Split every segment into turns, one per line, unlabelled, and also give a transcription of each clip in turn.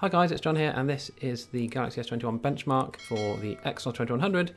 Hi guys, it's John here, and this is the Galaxy S21 benchmark for the Exynos 2100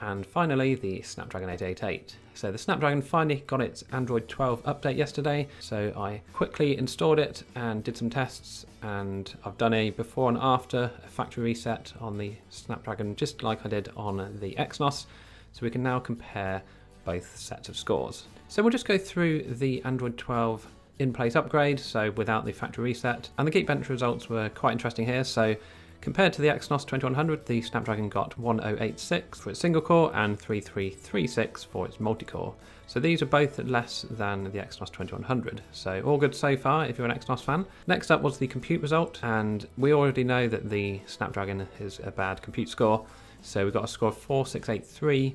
and finally the Snapdragon 888. So the Snapdragon finally got its Android 12 update yesterday, so I quickly installed it and did some tests and I've done a before and after factory reset on the Snapdragon just like I did on the Exynos, so we can now compare both sets of scores. So we'll just go through the Android 12 in-place upgrade, so without the factory reset. And the Geekbench results were quite interesting here. So compared to the Exynos 2100, the Snapdragon got 1086 for its single core and 3336 for its multi-core. So these are both less than the Exynos 2100. So all good so far if you're an Exynos fan. Next up was the compute result, and we already know that the Snapdragon is a bad compute score. So we got a score of 4683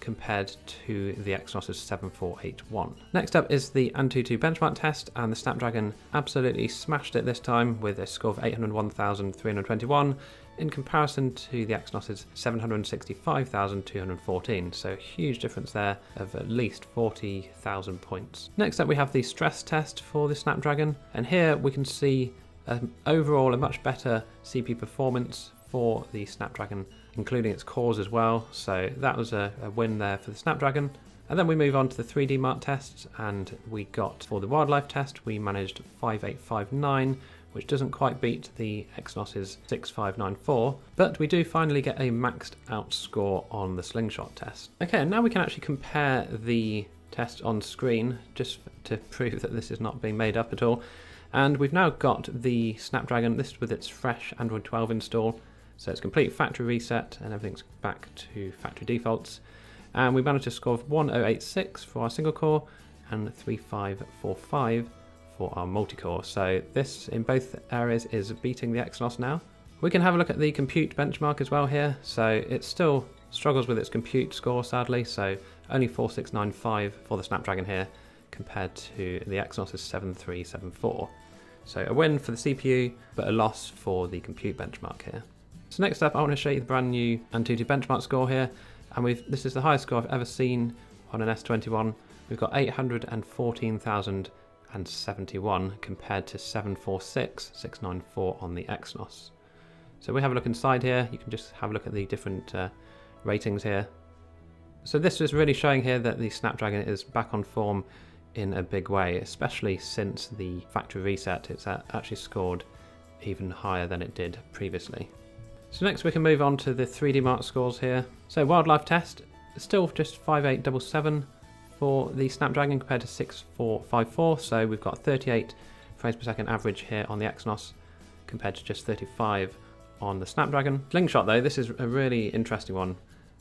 compared to the Exynos 7481. Next up is the Antutu benchmark test, and the Snapdragon absolutely smashed it this time with a score of 801,321 in comparison to the Exynos 765,214. So huge difference there of at least 40,000 points. Next up we have the stress test for the Snapdragon, and here we can see um, overall a much better CPU performance for the Snapdragon including its cores as well. So that was a, a win there for the Snapdragon. And then we move on to the 3D Mark tests, and we got for the wildlife test, we managed 5859, which doesn't quite beat the Exynos's 6594, but we do finally get a maxed out score on the slingshot test. Okay, and now we can actually compare the test on screen, just to prove that this is not being made up at all. And we've now got the Snapdragon, this with its fresh Android 12 install, so it's complete factory reset and everything's back to factory defaults. And we managed to score 1086 for our single core and 3545 for our multi-core. So this in both areas is beating the Exynos now. We can have a look at the compute benchmark as well here. So it still struggles with its compute score sadly. So only 4695 for the Snapdragon here compared to the Exynos 7374. So a win for the CPU, but a loss for the compute benchmark here. So next up, I want to show you the brand new Antutu benchmark score here. And we've this is the highest score I've ever seen on an S21. We've got 814,071 compared to 746,694 on the Exynos. So we have a look inside here. You can just have a look at the different uh, ratings here. So this is really showing here that the Snapdragon is back on form in a big way, especially since the factory reset. It's actually scored even higher than it did previously. So next we can move on to the 3D Mark scores here. So wildlife test, still just 5877 for the Snapdragon compared to 6454. So we've got 38 frames per second average here on the Exynos compared to just 35 on the Snapdragon. Slingshot though, this is a really interesting one.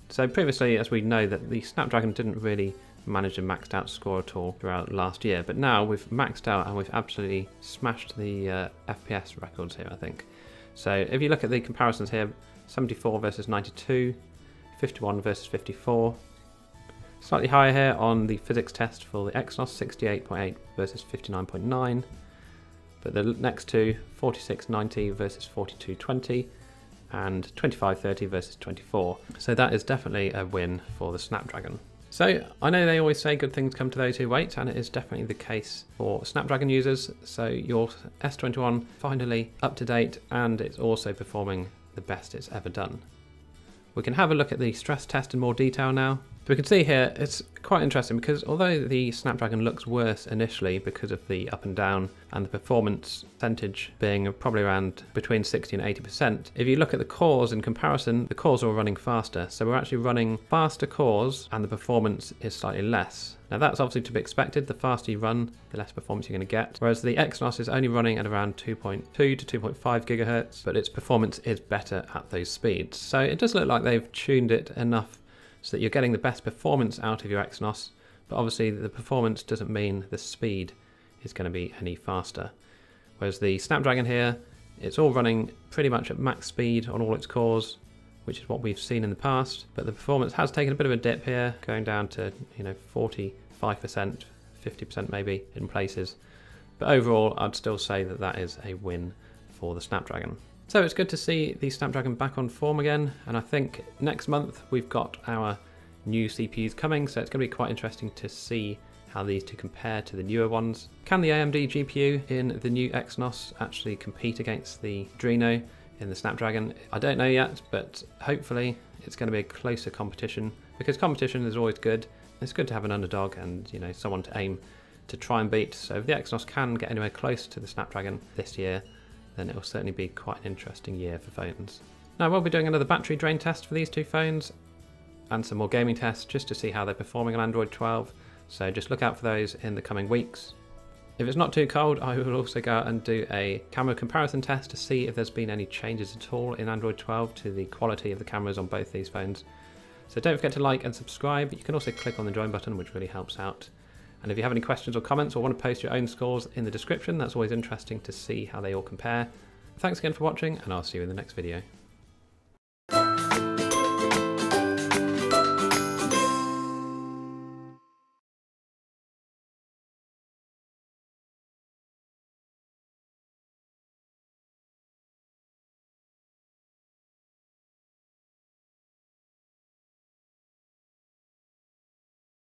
So previously, as we know, that the Snapdragon didn't really manage a maxed out score at all throughout last year, but now we've maxed out and we've absolutely smashed the uh, FPS records here, I think. So if you look at the comparisons here, 74 versus 92, 51 versus 54. Slightly higher here on the physics test for the Exynos, 68.8 versus 59.9. But the next two, 46.90 versus 42.20 and 25.30 versus 24. So that is definitely a win for the Snapdragon. So I know they always say good things come to those who wait, and it is definitely the case for Snapdragon users. So your S21 finally up to date, and it's also performing the best it's ever done. We can have a look at the stress test in more detail now. So we can see here, it's quite interesting because although the Snapdragon looks worse initially because of the up and down and the performance percentage being probably around between 60 and 80%, if you look at the cores in comparison, the cores are running faster. So we're actually running faster cores and the performance is slightly less. Now that's obviously to be expected. The faster you run, the less performance you're going to get. Whereas the Exynos is only running at around 2.2 to 2.5 gigahertz, but its performance is better at those speeds. So it does look like they've tuned it enough so that you're getting the best performance out of your Exynos, but obviously the performance doesn't mean the speed is going to be any faster. Whereas the Snapdragon here, it's all running pretty much at max speed on all its cores, which is what we've seen in the past, but the performance has taken a bit of a dip here, going down to, you know, 45%, 50% maybe in places. But overall, I'd still say that that is a win for the Snapdragon. So it's good to see the Snapdragon back on form again, and I think next month we've got our new CPUs coming, so it's going to be quite interesting to see how these two compare to the newer ones. Can the AMD GPU in the new Exynos actually compete against the Adreno in the Snapdragon? I don't know yet, but hopefully it's going to be a closer competition because competition is always good. It's good to have an underdog and you know someone to aim to try and beat. So if the Exynos can get anywhere close to the Snapdragon this year, then it will certainly be quite an interesting year for phones. Now we'll be doing another battery drain test for these two phones and some more gaming tests just to see how they're performing on Android 12. So just look out for those in the coming weeks. If it's not too cold, I will also go out and do a camera comparison test to see if there's been any changes at all in Android 12 to the quality of the cameras on both these phones. So don't forget to like and subscribe. You can also click on the join button, which really helps out. And if you have any questions or comments or want to post your own scores in the description, that's always interesting to see how they all compare. Thanks again for watching, and I'll see you in the next video.